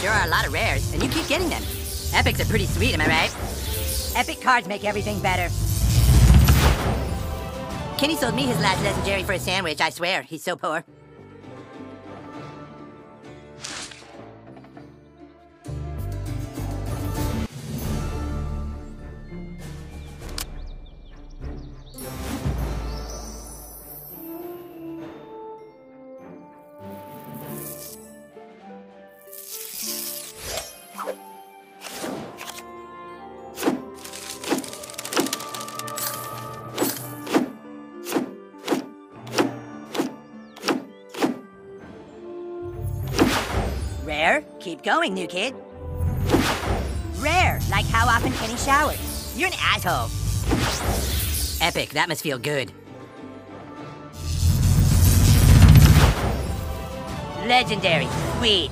sure are a lot of rares, and you keep getting them. Epics are pretty sweet, am I right? Epic cards make everything better. Kenny sold me his last legendary for a sandwich, I swear. He's so poor. Rare, keep going, new kid. Rare, like how often Kenny showers. You're an asshole. Epic, that must feel good. Legendary, sweet.